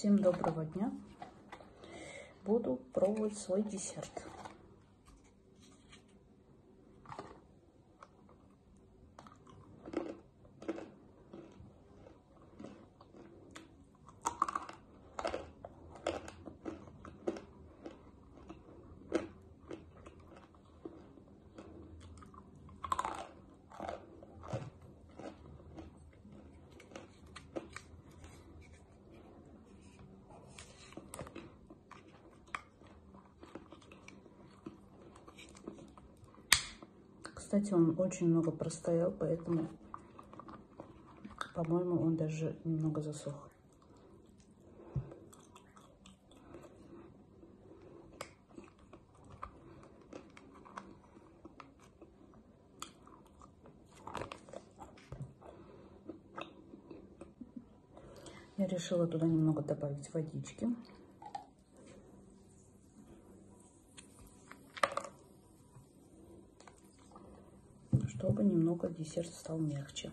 Всем доброго дня. Буду пробовать свой десерт. Кстати, он очень много простоял, поэтому, по-моему, он даже немного засох. Я решила туда немного добавить водички. Чтобы немного десерт стал мягче.